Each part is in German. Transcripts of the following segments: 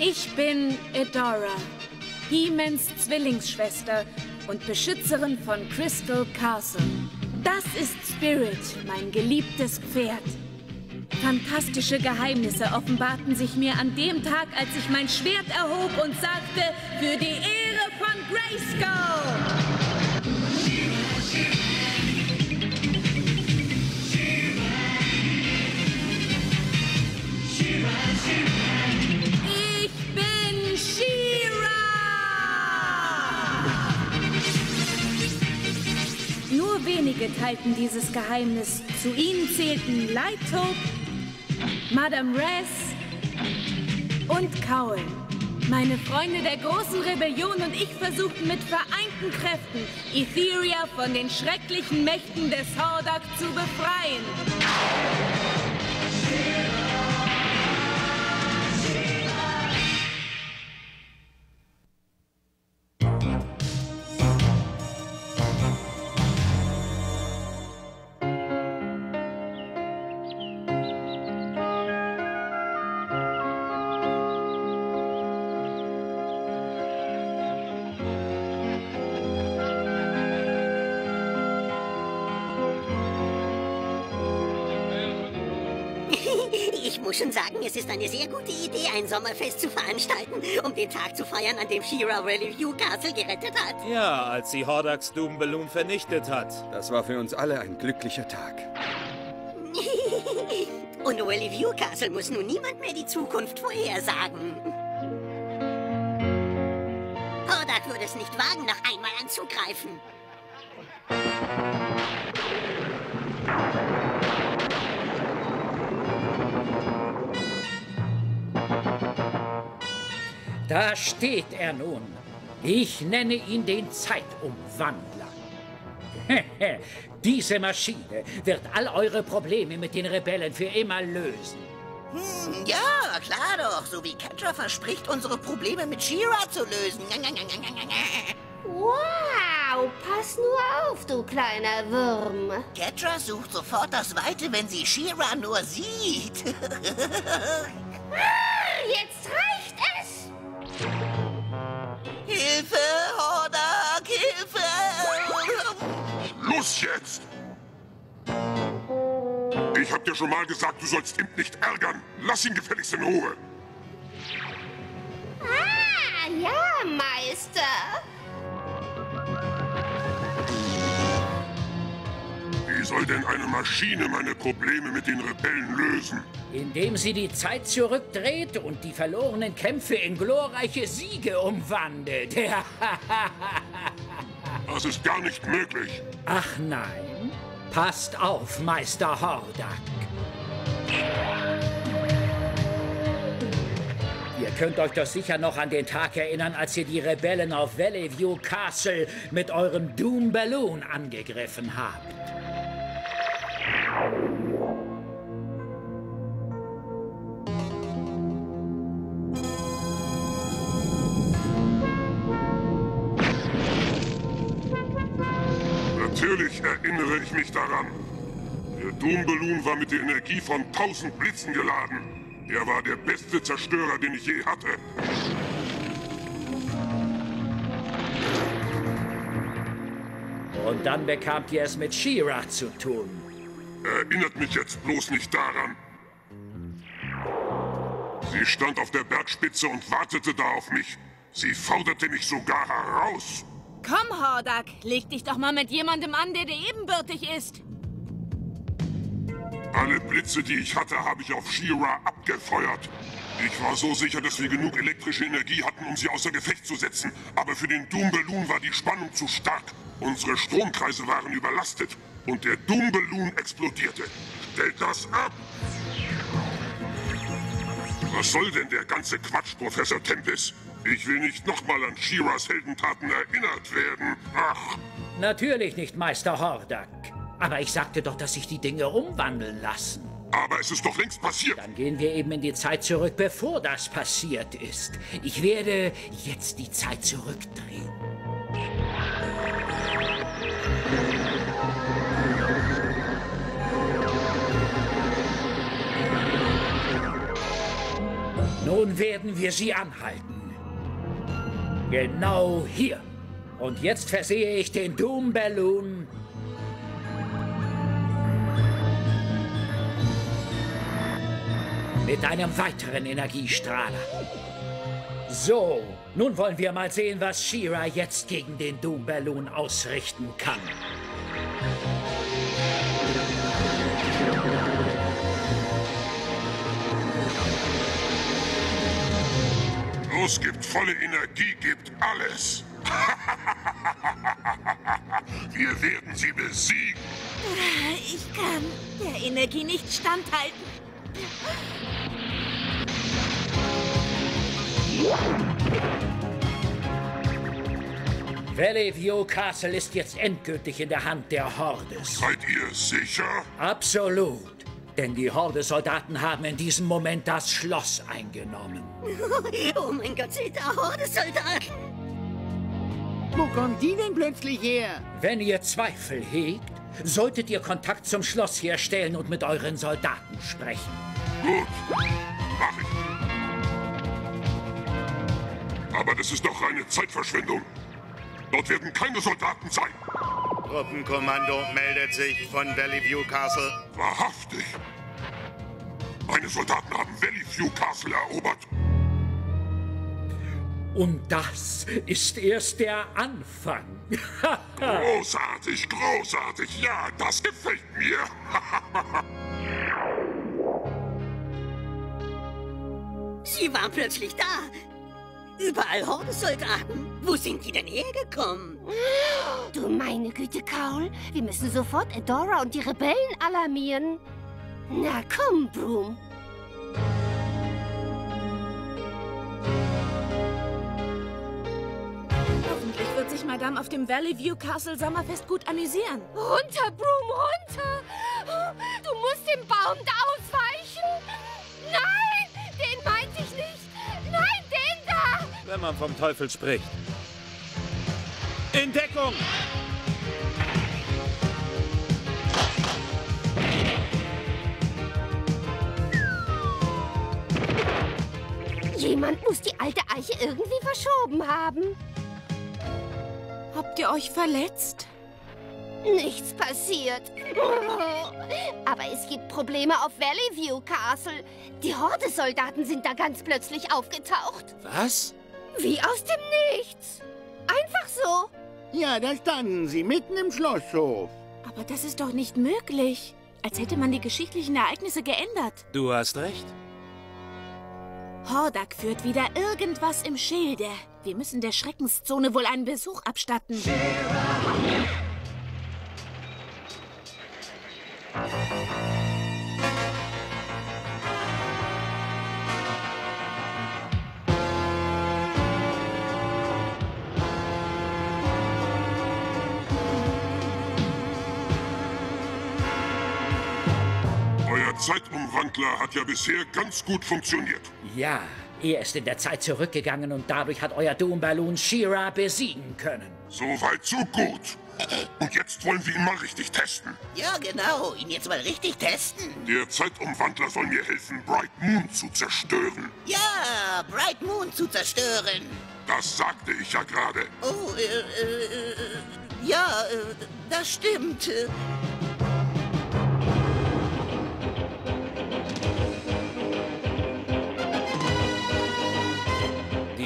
Ich bin Edora, He-Mans Zwillingsschwester und Beschützerin von Crystal Castle. Das ist Spirit, mein geliebtes Pferd. Fantastische Geheimnisse offenbarten sich mir an dem Tag, als ich mein Schwert erhob und sagte, für die Ehre von Grayskull! Teilten dieses Geheimnis. Zu ihnen zählten Lightope, Madame Rez und Cowl. Meine Freunde der großen Rebellion und ich versuchten mit vereinten Kräften, Etheria von den schrecklichen Mächten des Hordak zu befreien. Muss schon sagen, es ist eine sehr gute Idee, ein Sommerfest zu veranstalten, um den Tag zu feiern, an dem She-Ra Review Castle gerettet hat. Ja, als sie Hordaks Doom Balloon vernichtet hat. Das war für uns alle ein glücklicher Tag. Und Review Castle muss nun niemand mehr die Zukunft vorhersagen. Hordak würde es nicht wagen, noch einmal anzugreifen. Da steht er nun. Ich nenne ihn den Zeitumwandler. Diese Maschine wird all eure Probleme mit den Rebellen für immer lösen. Hm, ja, klar doch. So wie Ketra verspricht, unsere Probleme mit She-Ra zu lösen. Wow, pass nur auf, du kleiner Wurm. Ketra sucht sofort das Weite, wenn sie She-Ra nur sieht. Ah, Jetzt reicht Jetzt! Ich hab dir schon mal gesagt, du sollst Imp nicht ärgern. Lass ihn gefälligst in Ruhe. Ah, ja, Meister. Wie soll denn eine Maschine meine Probleme mit den Rebellen lösen? Indem sie die Zeit zurückdreht und die verlorenen Kämpfe in glorreiche Siege umwandelt. Das ist gar nicht möglich. Ach nein. Passt auf, Meister Hordak. Ihr könnt euch doch sicher noch an den Tag erinnern, als ihr die Rebellen auf Valley View Castle mit eurem Doom Balloon angegriffen habt. Mich daran. Der Doom Balloon war mit der Energie von tausend Blitzen geladen. Er war der beste Zerstörer, den ich je hatte. Und dann bekamt ihr es mit She-Ra zu tun. Erinnert mich jetzt bloß nicht daran. Sie stand auf der Bergspitze und wartete da auf mich. Sie forderte mich sogar heraus. Komm, Hordak, leg dich doch mal mit jemandem an, der dir ebenbürtig ist. Alle Blitze, die ich hatte, habe ich auf She-Ra abgefeuert. Ich war so sicher, dass wir genug elektrische Energie hatten, um sie außer Gefecht zu setzen. Aber für den Doom Balloon war die Spannung zu stark. Unsere Stromkreise waren überlastet. Und der Doom Balloon explodierte. Stellt das ab! Was soll denn der ganze Quatsch, Professor Tempest? Ich will nicht nochmal an Shiras Heldentaten erinnert werden. Ach, Natürlich nicht, Meister Hordak. Aber ich sagte doch, dass sich die Dinge umwandeln lassen. aber es ist doch längst passiert. Dann gehen wir eben in die Zeit zurück, bevor das passiert ist. Ich werde jetzt die Zeit zurückdrehen. Nun werden wir sie anhalten. Genau hier. Und jetzt versehe ich den Doom Balloon mit einem weiteren Energiestrahler. So, nun wollen wir mal sehen, was Shira jetzt gegen den Doom Balloon ausrichten kann. Gibt volle Energie, gibt alles. Wir werden sie besiegen. Ich kann der Energie nicht standhalten. Valley View Castle ist jetzt endgültig in der Hand der Hordes. Seid ihr sicher? Absolut. Denn die Horde-Soldaten haben in diesem Moment das Schloss eingenommen. Oh mein Gott, sind da Horde-Soldaten? Wo kommen die denn plötzlich her? Wenn ihr Zweifel hegt, solltet ihr Kontakt zum Schloss herstellen und mit euren Soldaten sprechen. Gut, mach ich. Aber das ist doch reine Zeitverschwendung. Dort werden keine Soldaten sein. Truppenkommando meldet sich von Valley View Castle. Wahrhaftig. Meine Soldaten haben Valley View Castle erobert. Und das ist erst der Anfang. großartig, großartig. Ja, das gefällt mir. Sie waren plötzlich da. Überall Horde-Soldaten. Wo sind die denn hergekommen? Du meine Güte, Kaul. Wir müssen sofort Adora und die Rebellen alarmieren. Na komm, Broom. Madame auf dem Valley View Castle Sommerfest gut amüsieren. Runter, Broom, runter! Du musst dem Baum da ausweichen! Nein, den meinte ich nicht! Nein, den da! Wenn man vom Teufel spricht. In Deckung! Jemand muss die alte Eiche irgendwie verschoben haben. Habt ihr euch verletzt? Nichts passiert. Aber es gibt Probleme auf Valley View Castle. Die Horde-Soldaten sind da ganz plötzlich aufgetaucht. Was? Wie aus dem Nichts. Einfach so. Ja, da standen sie mitten im Schlosshof. Aber das ist doch nicht möglich. Als hätte man die geschichtlichen Ereignisse geändert. Du hast recht. Hordak führt wieder irgendwas im Schilde. Wir müssen der Schreckenszone wohl einen Besuch abstatten. Euer Zeitumwandler hat ja bisher ganz gut funktioniert. Ja, er ist in der Zeit zurückgegangen und dadurch hat euer Doom Balloon Shira besiegen können. So weit, so gut. Und jetzt wollen wir ihn mal richtig testen. Ja, genau. Ihn jetzt mal richtig testen. Der Zeitumwandler soll mir helfen, Bright Moon zu zerstören. Ja, Bright Moon zu zerstören. Das sagte ich ja gerade. Oh, äh, äh, äh, ja, äh, das stimmt.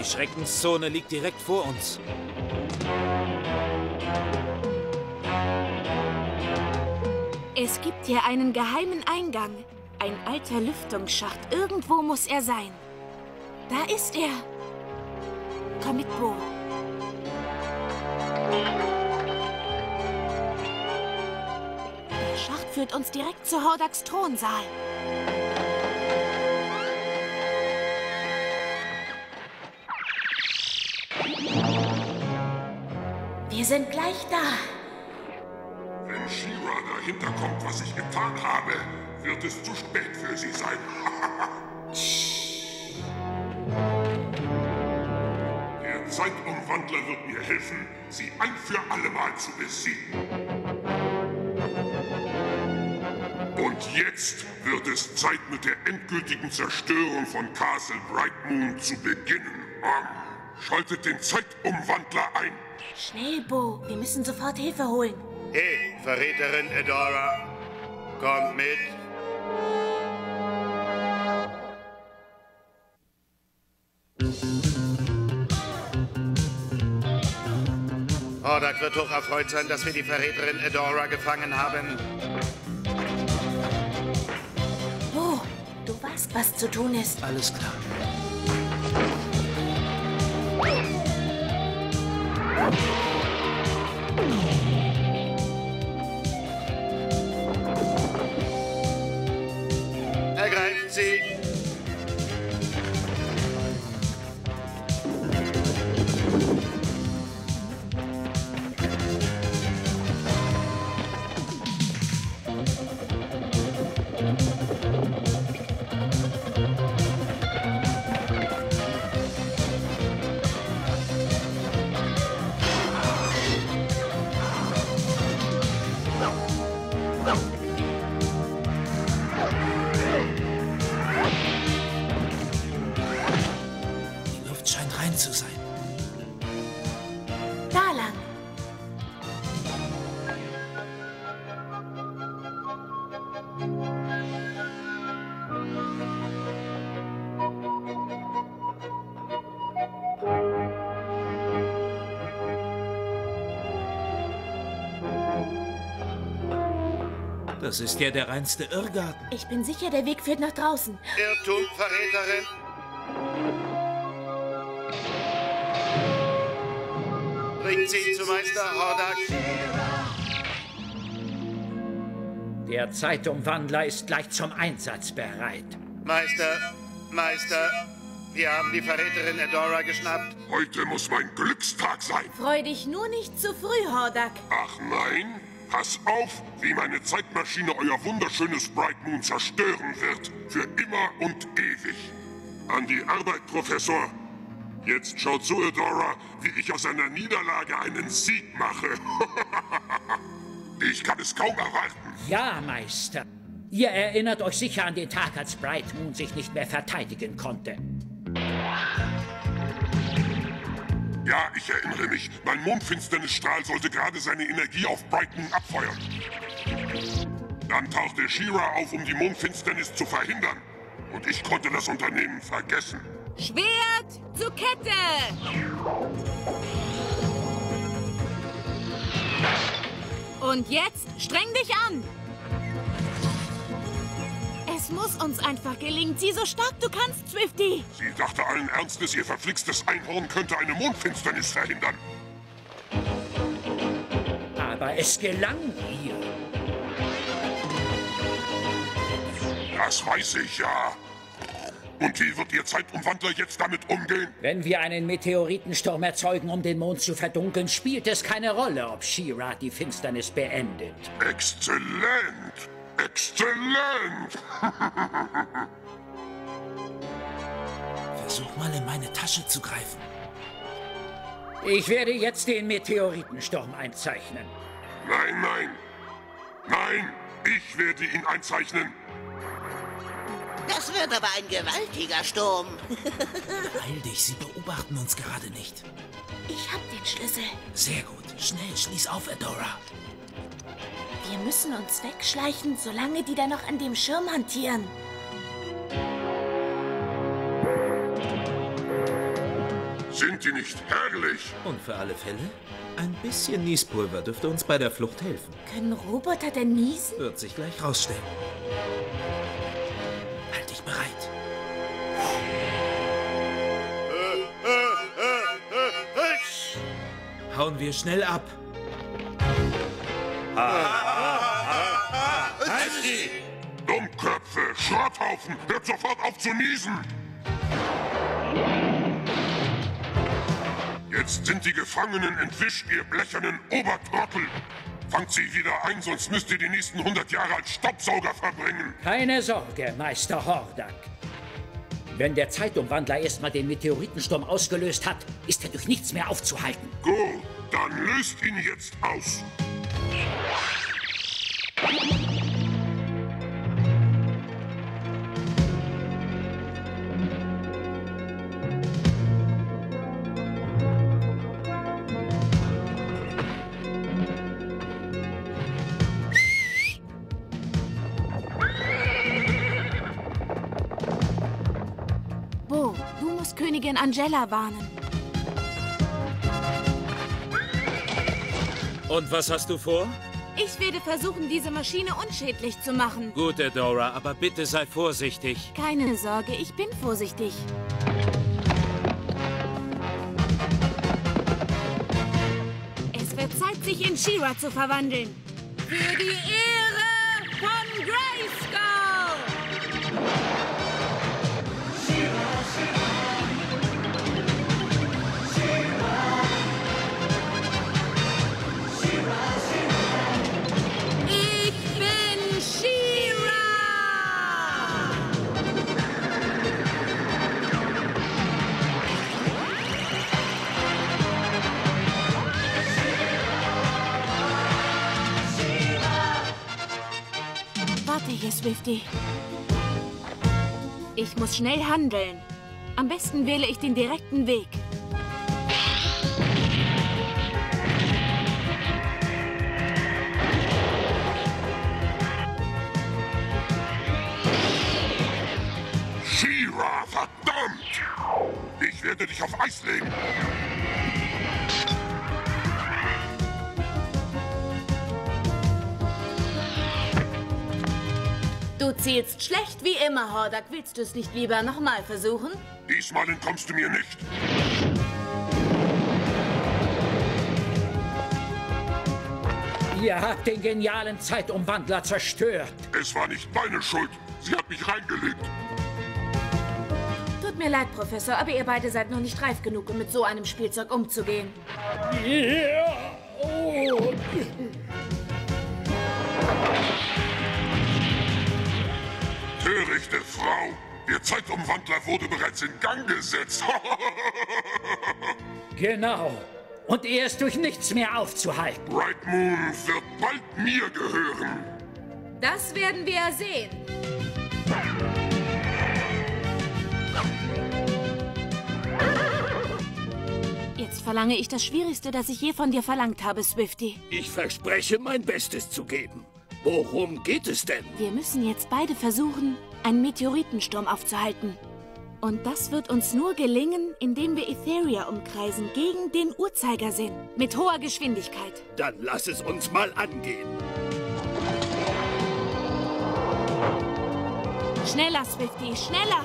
Die Schreckenszone liegt direkt vor uns. Es gibt hier einen geheimen Eingang. Ein alter Lüftungsschacht. Irgendwo muss er sein. Da ist er. Komm mit, Bo. Der Schacht führt uns direkt zu Hordaks Thronsaal. Wir sind gleich da. Wenn Shira dahinter kommt, was ich getan habe, wird es zu spät für sie sein. Der Zeitumwandler wird mir helfen, sie ein für alle Mal zu besiegen. Und jetzt wird es Zeit, mit der endgültigen Zerstörung von Castle Brightmoon zu beginnen. Ähm, schaltet den Zeitumwandler ein. Schnell, Bo. Wir müssen sofort Hilfe holen. Hey, Verräterin Adora. Kommt mit. Hordak wird hoch erfreut sein, dass wir die Verräterin Adora gefangen haben. Bo, du weißt, was zu tun ist. Alles klar. Thank you. Das ist ja der reinste Irrgarten. Ich bin sicher, der Weg führt nach draußen. Irrtum, Verräterin! Bringt sie ihn zu Meister Hordak. Der Zeitumwandler ist gleich zum Einsatz bereit. Meister, Meister, wir haben die Verräterin Adora geschnappt. Heute muss mein Glückstag sein. Freu dich nur nicht zu früh, Hordak. Ach nein? Pass auf, wie meine Zeitmaschine euer wunderschönes Bright Moon zerstören wird. Für immer und ewig. An die Arbeit, Professor. Jetzt schaut zu, Adora, wie ich aus einer Niederlage einen Sieg mache. ich kann es kaum erwarten. Ja, Meister. Ihr erinnert euch sicher an den Tag, als Bright Moon sich nicht mehr verteidigen konnte. Ja, ich erinnere mich. Mein Mondfinsternisstrahl sollte gerade seine Energie auf Brighton abfeuern. Dann tauchte Shira auf, um die Mondfinsternis zu verhindern. Und ich konnte das Unternehmen vergessen. Schwert zur Kette! Und jetzt streng dich an! Es muss uns einfach gelingen. Sieh so stark du kannst, Swifty. Sie dachte allen Ernstes, ihr verflixtes Einhorn könnte eine Mondfinsternis verhindern. Aber es gelang ihr. Das weiß ich ja. Und wie wird Ihr Zeitumwandler jetzt damit umgehen? Wenn wir einen Meteoritensturm erzeugen, um den Mond zu verdunkeln, spielt es keine Rolle, ob She-Ra die Finsternis beendet. Exzellent! Exzellent! Versuch mal in meine Tasche zu greifen. Ich werde jetzt den Meteoritensturm einzeichnen. Nein, nein. Nein, ich werde ihn einzeichnen. Das wird aber ein gewaltiger Sturm. Beeil dich, sie beobachten uns gerade nicht. Ich hab den Schlüssel. Sehr gut. Schnell, schließ auf, Adora. Wir müssen uns wegschleichen, solange die da noch an dem Schirm hantieren. Sind die nicht herrlich? Und für alle Fälle, ein bisschen Niespulver dürfte uns bei der Flucht helfen. Können Roboter denn niesen? Wird sich gleich rausstellen. Halt dich bereit. Hauen wir schnell ab. Dummköpfe, Schrotthaufen, hört sofort auf zu niesen! Jetzt sind die Gefangenen entwischt, ihr blechernen Obertrottel! Fangt sie wieder ein, sonst müsst ihr die nächsten 100 Jahre als Staubsauger verbringen! Keine Sorge, Meister Hordak. Wenn der Zeitumwandler erstmal den Meteoritensturm ausgelöst hat, ist er durch nichts mehr aufzuhalten. Gut, dann löst ihn jetzt aus! Angela warnen. Und was hast du vor? Ich werde versuchen, diese Maschine unschädlich zu machen. Gut, Adora, aber bitte sei vorsichtig. Keine Sorge, ich bin vorsichtig. Es wird Zeit, sich in She-Ra zu verwandeln. Für die Ehre von Swifty. Ich muss schnell handeln. Am besten wähle ich den direkten Weg. Zielst schlecht wie immer, Hordak. Willst du es nicht lieber nochmal versuchen? Diesmal entkommst du mir nicht. Ihr habt den genialen Zeitumwandler zerstört. Es war nicht meine Schuld. Sie hat mich reingelegt. Tut mir leid, Professor, aber ihr beide seid noch nicht reif genug, um mit so einem Spielzeug umzugehen. Ja. Oh. Törichte Frau. Der Zeitumwandler wurde bereits in Gang gesetzt. Genau. Und er ist durch nichts mehr aufzuhalten. Bright Moon wird bald mir gehören. Das werden wir sehen. Jetzt verlange ich das Schwierigste, das ich je von dir verlangt habe, Swifty. Ich verspreche, mein Bestes zu geben. Worum geht es denn? Wir müssen jetzt beide versuchen, einen Meteoritensturm aufzuhalten. Und das wird uns nur gelingen, indem wir Etheria umkreisen gegen den Uhrzeigersinn. Mit hoher Geschwindigkeit. Dann lass es uns mal angehen. Schneller, Swifty, schneller!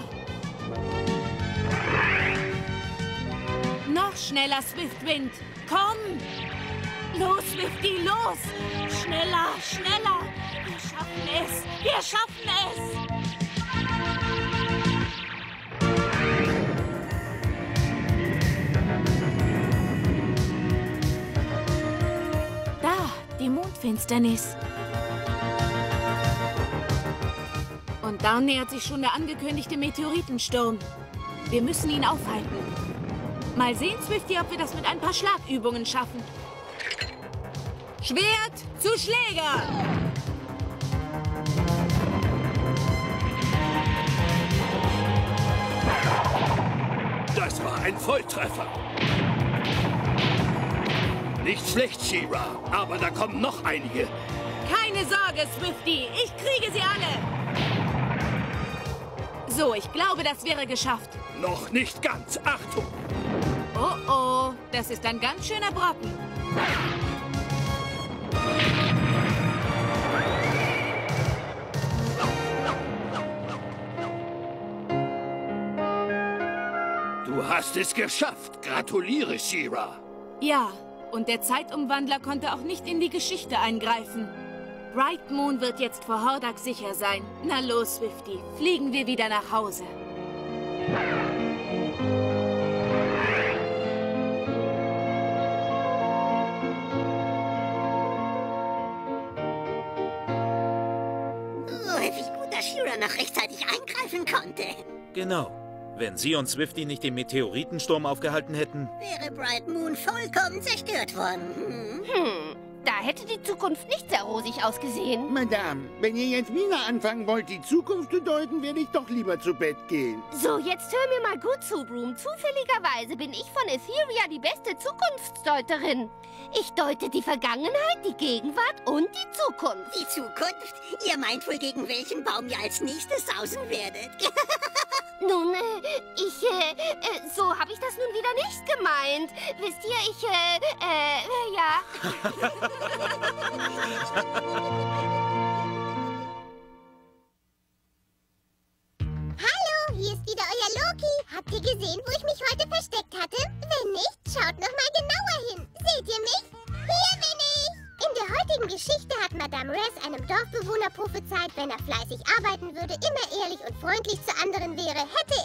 Noch schneller, Swiftwind! Komm! Los, Swifty, los! Schneller, schneller! Wir schaffen es! Wir schaffen es! Da, die Mondfinsternis. Und da nähert sich schon der angekündigte Meteoritensturm. Wir müssen ihn aufhalten. Mal sehen, Swifty, ob wir das mit ein paar Schlagübungen schaffen. Schwert zu Schläger! Das war ein Volltreffer. Nicht schlecht, She-Ra, aber da kommen noch einige. Keine Sorge, Swifty, ich kriege sie alle. So, ich glaube, das wäre geschafft. Noch nicht ganz. Achtung! Oh oh, das ist ein ganz schöner Brocken. Hast es geschafft. Gratuliere, She-Ra. Ja, und der Zeitumwandler konnte auch nicht in die Geschichte eingreifen. Bright Moon wird jetzt vor Hordak sicher sein. Na los, Swifty, fliegen wir wieder nach Hause. Oh, wie gut, dass Shira noch rechtzeitig eingreifen konnte. Genau. Wenn Sie und Swifty nicht den Meteoritensturm aufgehalten hätten. Wäre Bright Moon vollkommen zerstört worden. Hm. Hm, da hätte die Zukunft nicht sehr rosig ausgesehen. Madame, wenn ihr jetzt wieder anfangen wollt, die Zukunft zu deuten, werde ich doch lieber zu Bett gehen. So, jetzt hör mir mal gut zu, Broom. Zufälligerweise bin ich von Etheria die beste Zukunftsdeuterin. Ich deute die Vergangenheit, die Gegenwart und die Zukunft. Die Zukunft? Ihr meint wohl, gegen welchen Baum ihr als nächstes sausen werdet? Nun, äh, ich, äh, äh, so habe ich das nun wieder nicht gemeint. Wisst ihr, ich, äh, äh, ja. Hallo, hier ist wieder euer Loki. Habt ihr gesehen, wo ich mich heute versteckt hatte? Wenn nicht, schaut noch mal genauer hin. Seht ihr mich? Hier bin ich! In der heutigen Geschichte hat Madame Ress einem Dorfbewohner prophezeit, wenn er fleißig arbeiten würde, immer ehrlich und freundlich zu anderen wäre, hätte